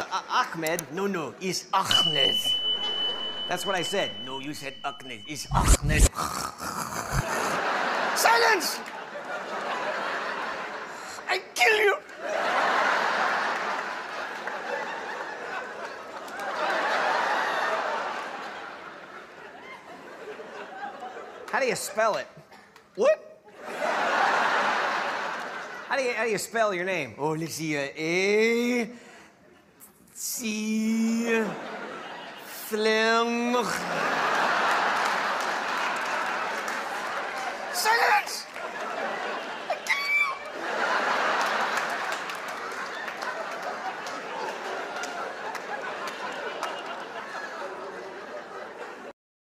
Uh, Ahmed, no, no, it's Ahmed. That's what I said. No, you said Ahmed. It's Ahmed. Silence! I kill you! How do you spell it? What? How do you how do you spell your name? Oh, let's see. Uh, A Flim. Silence!